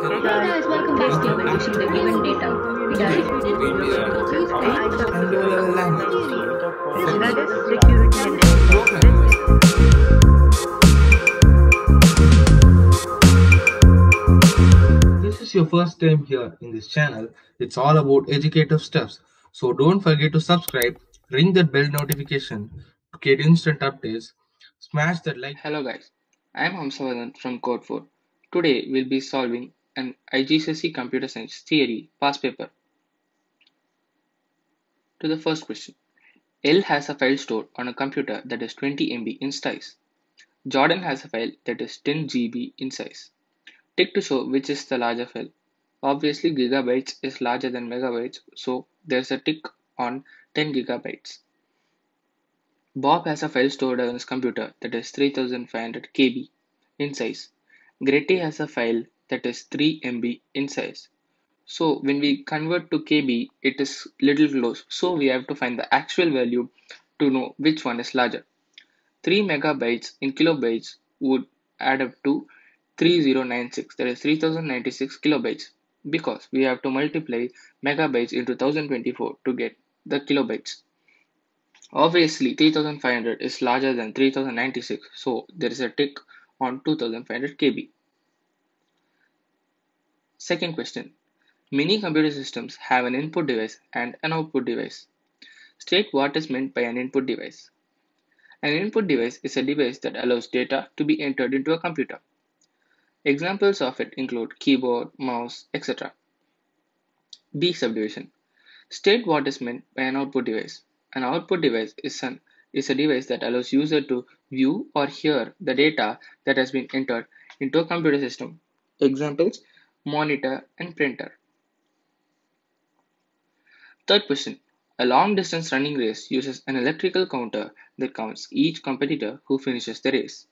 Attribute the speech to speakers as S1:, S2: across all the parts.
S1: Data is well compressed by using the given data. We directly
S2: and low level language.
S3: That is security and ethics.
S2: This is your first time here in this channel. It's all about educative stuffs. So don't forget to subscribe, ring that bell notification to get instant updates, smash that like.
S4: Hello guys, I am Hamsavadan from Code4. Today we'll be solving an IGCSE Computer Science Theory past paper. To the first question. L has a file stored on a computer that is 20 MB in size. Jordan has a file that is 10 GB in size. Tick to show which is the larger file. Obviously gigabytes is larger than megabytes so there's a tick on 10 gigabytes. Bob has a file stored on his computer that is 3500 KB in size. Gretty has a file that is 3 MB in size. So when we convert to KB, it is little close. So we have to find the actual value to know which one is larger. 3 megabytes in kilobytes would add up to 3096 that is 3096 kilobytes because we have to multiply megabytes into 1024 to get the kilobytes. Obviously 3500 is larger than 3096 so there is a tick on 2500 KB. Second question. Many computer systems have an input device and an output device. State what is meant by an input device. An input device is a device that allows data to be entered into a computer. Examples of it include keyboard, mouse, etc. B subdivision. State what is meant by an output device. An output device is, an, is a device that allows user to view or hear the data that has been entered into a computer system. Examples monitor and printer. Third question. A long distance running race uses an electrical counter that counts each competitor who finishes the race.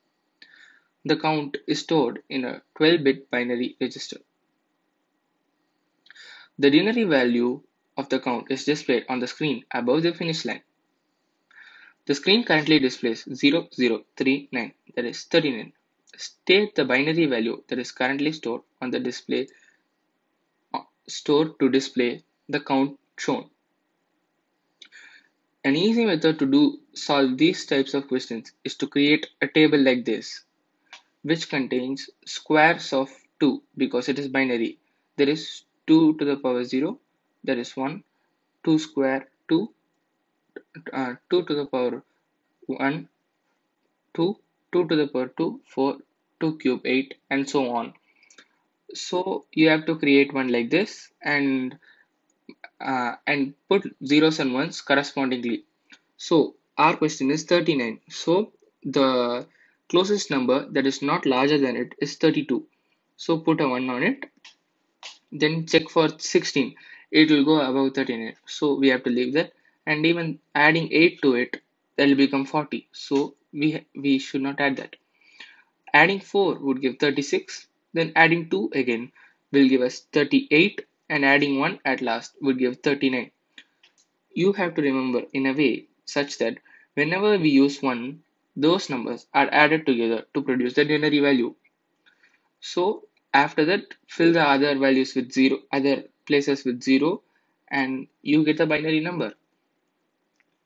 S4: The count is stored in a 12 bit binary register. The binary value of the count is displayed on the screen above the finish line. The screen currently displays 0039, that is 39. State the binary value that is currently stored on the display stored to display the count shown. An easy method to do solve these types of questions is to create a table like this, which contains squares of 2 because it is binary. There is 2 to the power 0, there is 1, 2 square 2, uh, 2 to the power 1, 2, 2 to the power 2, 4, 2 cube 8 and so on. So you have to create one like this and uh, and put zeros and ones correspondingly. So our question is 39. So the closest number that is not larger than it is 32. So put a 1 on it. Then check for 16. It will go above 39. So we have to leave that. And even adding 8 to it, that will become 40. So we, we should not add that. Adding 4 would give 36. Then adding 2 again will give us 38 and adding 1 at last would give 39. You have to remember in a way such that whenever we use 1, those numbers are added together to produce the binary value. So after that, fill the other values with 0, other places with 0 and you get the binary number.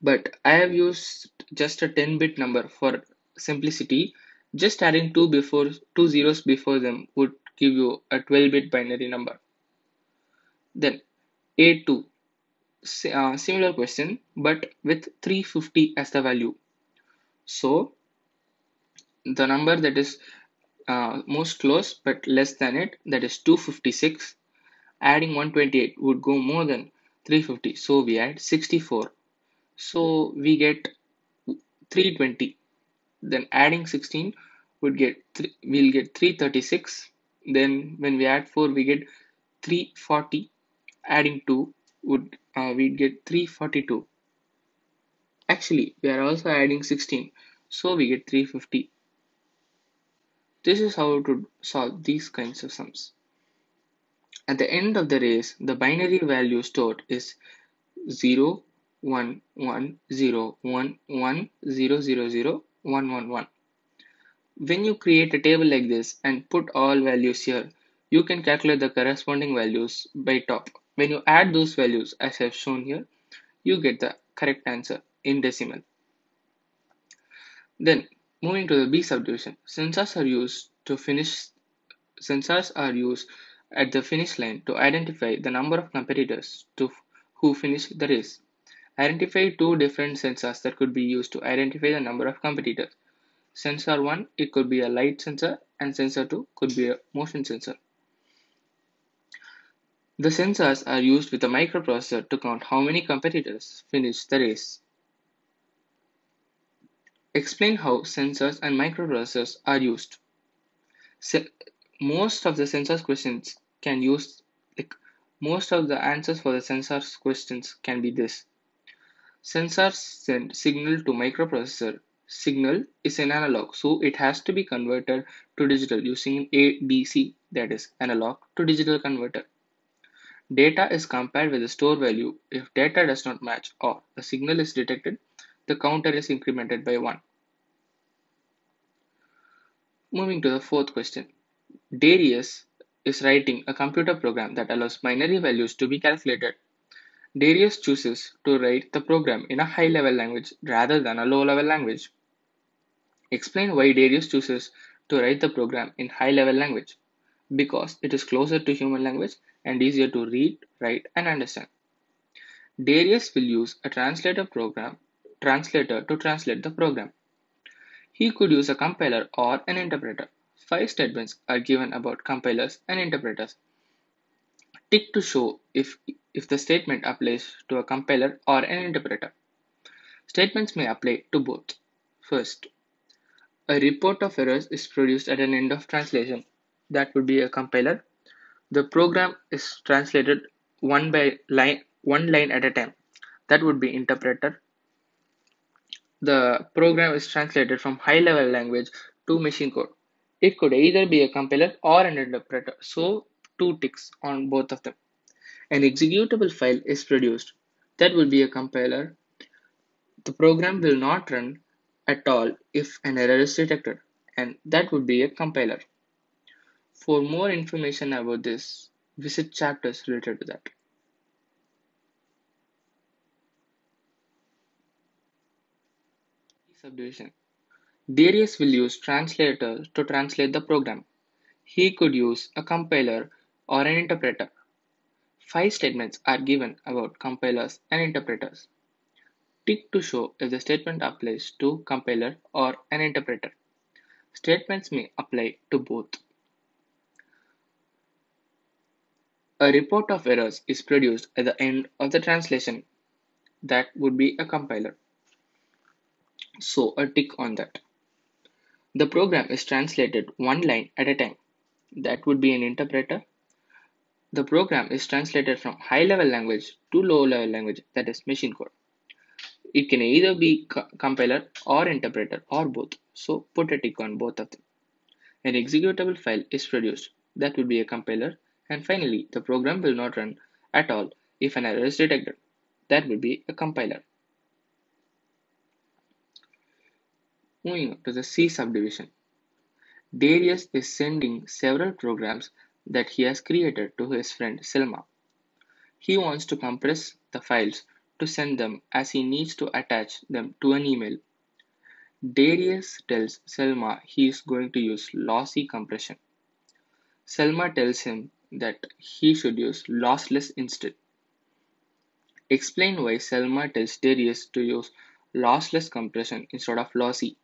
S4: But I have used just a 10 bit number for simplicity. Just adding two before two zeros before them would give you a 12 bit binary number. Then A2, uh, similar question, but with 350 as the value. So the number that is uh, most close but less than it, that is 256. Adding 128 would go more than 350. So we add 64. So we get 320. Then adding 16 would get th- we'll get 336. Then when we add 4, we get 340 adding 2 would uh, we'd get 342 actually we are also adding 16 so we get 350 this is how to solve these kinds of sums. At the end of the race the binary value stored is 0 1 1 0 1 1 0 0 0 1 1 1 when you create a table like this and put all values here you can calculate the corresponding values by top. When you add those values as I've shown here, you get the correct answer in decimal. Then moving to the B subdivision, sensors are used to finish sensors are used at the finish line to identify the number of competitors to who finish the race. Identify two different sensors that could be used to identify the number of competitors. Sensor 1, it could be a light sensor and sensor 2 could be a motion sensor. The sensors are used with a microprocessor to count how many competitors finish the race. Explain how sensors and microprocessors are used. Se most of the sensors questions can use like most of the answers for the sensors questions can be this. Sensors send signal to microprocessor. Signal is an analog, so it has to be converted to digital using ADC, that is analog to digital converter. Data is compared with the store value. If data does not match or a signal is detected, the counter is incremented by 1. Moving to the fourth question. Darius is writing a computer program that allows binary values to be calculated. Darius chooses to write the program in a high level language rather than a low level language. Explain why Darius chooses to write the program in high level language. Because it is closer to human language and easier to read, write, and understand. Darius will use a translator program translator to translate the program. He could use a compiler or an interpreter. Five statements are given about compilers and interpreters. Tick to show if, if the statement applies to a compiler or an interpreter. Statements may apply to both. First, a report of errors is produced at an end of translation. That would be a compiler. The program is translated one by line one line at a time. That would be interpreter the program is translated from high level language to machine code. It could either be a compiler or an interpreter, so two ticks on both of them. An executable file is produced. That will be a compiler. The program will not run at all if an error is detected, and that would be a compiler. For more information about this, visit chapters related to that. subdivision. Darius will use translator to translate the program. He could use a compiler or an interpreter. Five statements are given about compilers and interpreters. Tick to show if the statement applies to compiler or an interpreter. Statements may apply to both. A report of errors is produced at the end of the translation. That would be a compiler. So a tick on that. The program is translated one line at a time. That would be an interpreter. The program is translated from high level language to low level language, that is machine code. It can either be co compiler or interpreter or both. So put a tick on both of them. An executable file is produced. That would be a compiler. And finally, the program will not run at all if an error is detected. That would be a compiler. Moving on to the C subdivision. Darius is sending several programs that he has created to his friend Selma. He wants to compress the files to send them as he needs to attach them to an email. Darius tells Selma he is going to use lossy compression. Selma tells him that he should use lossless instead. Explain why Selma tells Darius to use lossless compression instead of lossy.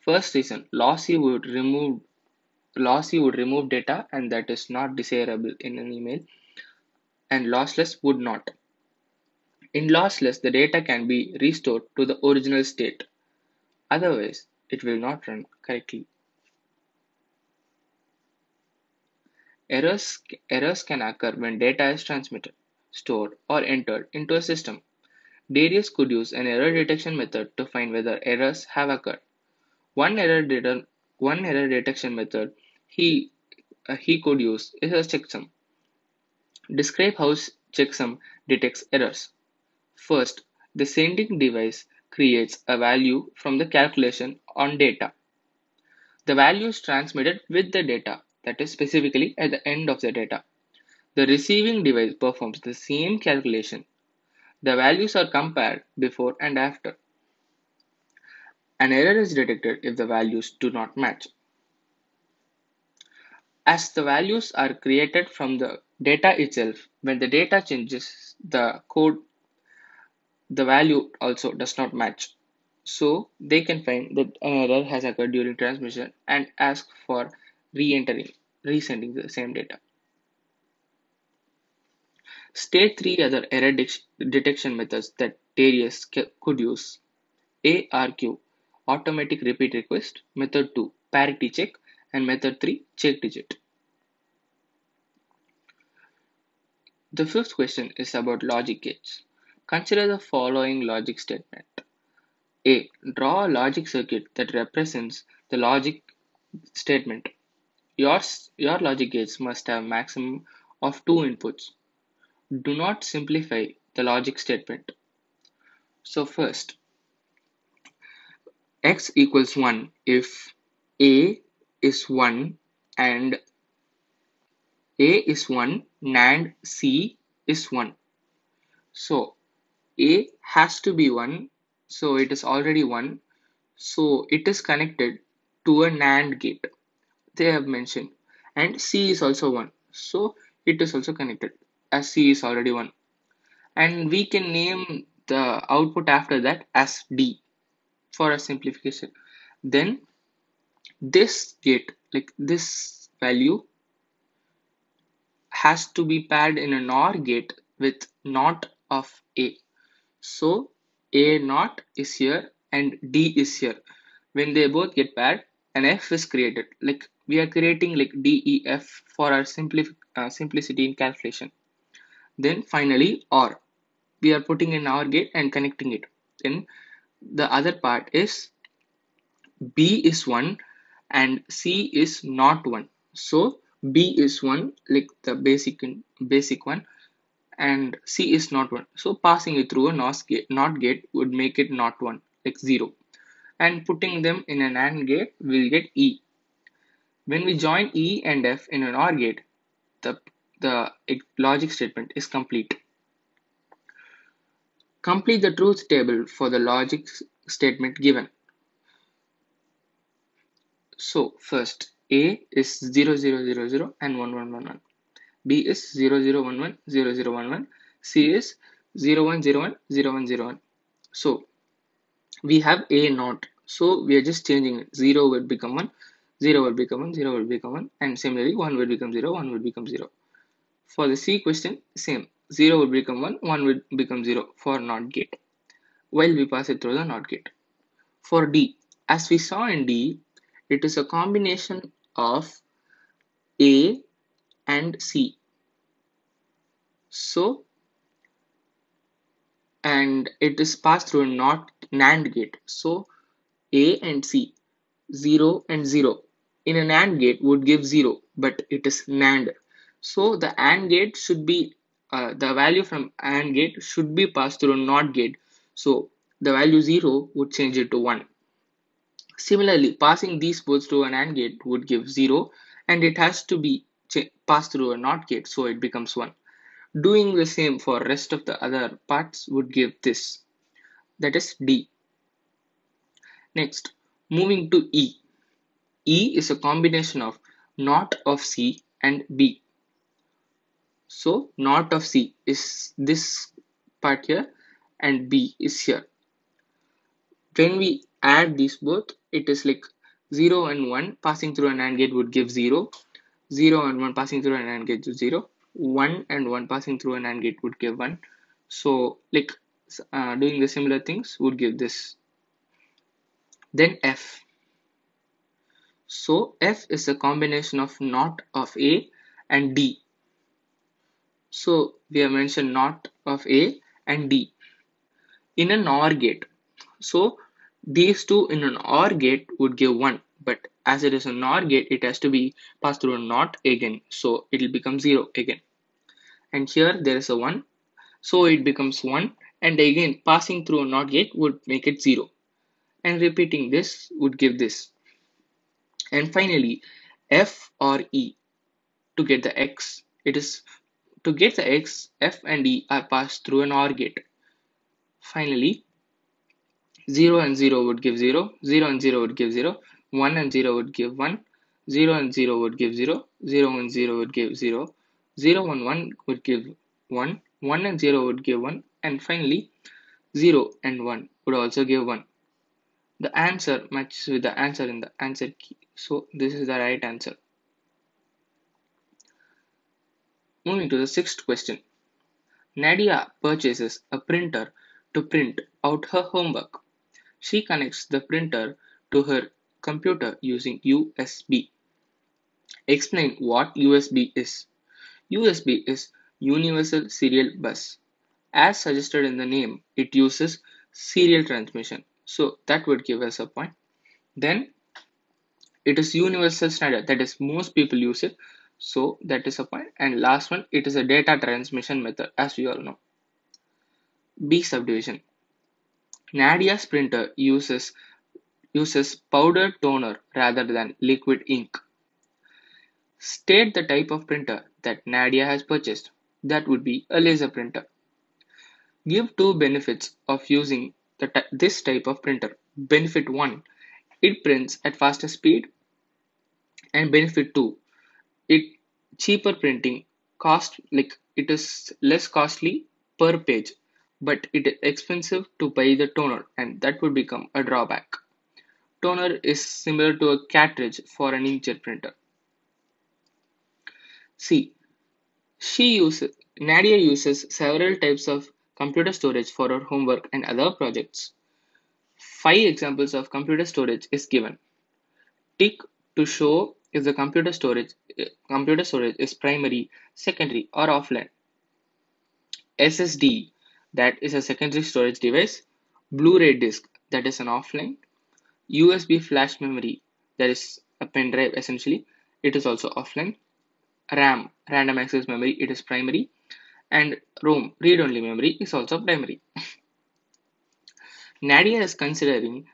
S4: First reason, lossy would remove lossy would remove data and that is not desirable in an email and lossless would not. In lossless, the data can be restored to the original state. Otherwise, it will not run correctly. Errors, errors can occur when data is transmitted, stored, or entered into a system. Darius could use an error detection method to find whether errors have occurred. One error, one error detection method he, uh, he could use is a checksum. Describe how checksum detects errors. First, the sending device creates a value from the calculation on data. The value is transmitted with the data. that is specifically at the end of the data. The receiving device performs the same calculation. The values are compared before and after. An error is detected if the values do not match. As the values are created from the data itself, when the data changes, the code, the value also does not match. So they can find that an error has occurred during transmission and ask for re-entering, resending the same data. State three other error detection methods that Darius could use. ARQ, automatic repeat request. Method 2, parity check. And method 3, check digit. The fifth question is about logic gates. Consider the following logic statement. A. Draw a logic circuit that represents the logic statement. Yours, your logic gates must have maximum of two inputs. Do not simplify the logic statement. So first, x equals 1 if a is 1 and a is 1 and c is 1. So a has to be 1 so it is already 1 so it is connected to a NAND gate. They have mentioned. And C is also 1 so it is also connected as C is already 1 and we can name the output after that as D for a simplification. Then this gate like this value has to be paired in a NOR gate with NOT of A so a naught is here and D is here. When they both get paired, an F is created. Like we are creating like D, E, F for our simplif uh, simplicity in calculation. Then finally OR. We are putting in OR gate and connecting it. Then the other part is B is 1 and C is not 1. So B is 1 like the basic basic one and C is not 1. So passing it through a NOT gate, NOT gate would make it not 1 like 0 and putting them in an AND gate we'll get E. When we join E and F in an OR gate the, the logic statement is complete. Complete the truth table for the logic statement given. So first A is 0 0 0 0 and 1 1 1 1. B is 0011 0011 C is 0101 0101 so we have A naught. So we are just changing it. 0 will become 1 0 will become 1 0 will become 1 and similarly 1 will become 0 1 will become 0 for the C question same. 0 will become 1 1 will become 0 for NOT gate. While we pass it through the NOT gate. For D as we saw in D it is a combination of A and C. So, and it is passed through a not NAND gate. So, A and C, 0 and 0 in a NAND gate would give 0, but it is NAND. So, the AND gate should be, uh, the value from AND gate should be passed through a NOT gate. So, the value 0 would change it to 1. Similarly, passing these both to an AND gate would give 0 and it has to be passed through a NOT gate so it becomes 1. Doing the same for rest of the other parts would give this that is D. Next moving to E. E is a combination of NOT of C and B. So NOT of C is this part here and B is here. When we add these both it is like 0 and 1 passing through an AND gate would give 0 0 and 1 passing through an AND gate to 0 1 and 1 passing through an AND gate would give 1 so like uh, doing the similar things would give this. Then F. So F is a combination of not of A and D so we have mentioned not of A and D in an OR gate. So these two in an OR gate would give 1 but as it is a NOR gate it has to be passed through a NOT again so it will become 0 again and here there is a 1 so it becomes 1 and again passing through a NOT gate would make it 0 and repeating this would give this and finally F or E to get the X. It is to get the X, F and E are passed through an OR gate. Finally, 0 and 0 would give 0, 0 and 0 would give 0, 1 and 0 would give 1, 0 and 0 would give 0, 0 and 0 would give 0, 0 and 1 would give 1, 1 and 0 would give 1, and finally 0 and 1 would also give 1. The answer matches with the answer in the answer key. So this is the right answer. Moving to the sixth question. Nadia purchases a printer to print out her homework. She connects the printer to her computer using USB. Explain what USB is. USB is Universal Serial Bus. As suggested in the name, it uses serial transmission. So that would give us a point. Then it is universal standard that is most people use it. So that is a point. And last one, it is a data transmission method as we all know. B subdivision. Nadia's printer uses uses powdered toner rather than liquid ink. State the type of printer that Nadia has purchased. That would be a laser printer. Give two benefits of using this type of printer. Benefit 1. It prints at faster speed. And benefit 2. It cheaper printing cost like it is less costly per page but it is expensive to buy the toner and that would become a drawback. Toner is similar to a cartridge for an inkjet printer. C. She uses Nadia uses several types of computer storage for her homework and other projects. Five examples of computer storage is given. Tick to show if the computer storage computer storage is primary, secondary or offline. SSD that is a secondary storage device, Blu-ray disc that is an offline, USB flash memory that is a pen drive essentially, it is also offline, RAM random access memory it is primary, and ROM read-only memory is also primary. Nadia is considering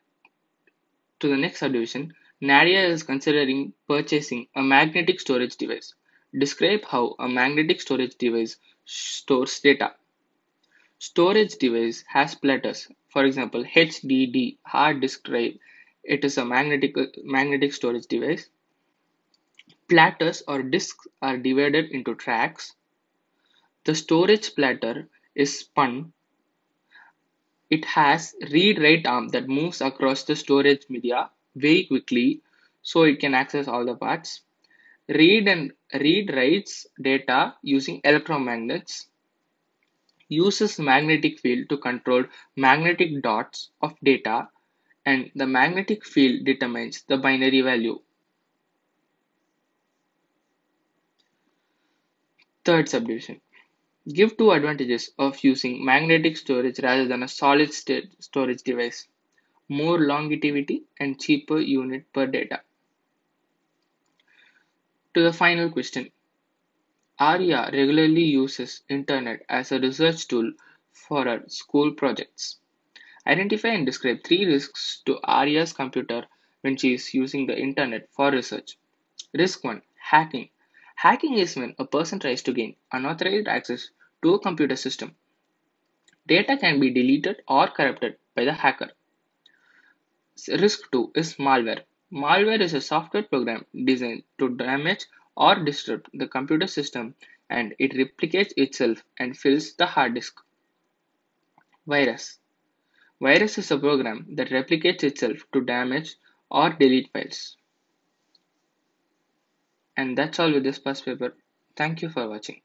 S4: to the next subdivision. Nadia is considering purchasing a magnetic storage device. Describe how a magnetic storage device stores data. Storage device has platters. For example, HDD hard disk drive. It is a magnetic magnetic storage device. Platters or disks are divided into tracks. The storage platter is spun. It has read-write arm that moves across the storage media very quickly so it can access all the parts. Read and read writes data using electromagnets uses magnetic field to control magnetic dots of data and the magnetic field determines the binary value. Third subdivision. Give two advantages of using magnetic storage rather than a solid state storage device. More longevity and cheaper unit per data. To the final question. Arya regularly uses internet as a research tool for her school projects. Identify and describe three risks to Arya's computer when she is using the internet for research. Risk 1 Hacking. Hacking is when a person tries to gain unauthorized access to a computer system. Data can be deleted or corrupted by the hacker. Risk 2 is malware. Malware is a software program designed to damage or disrupt the computer system and it replicates itself and fills the hard disk. Virus Virus is a program that replicates itself to damage or delete files. And that's all with this past paper. Thank you for watching.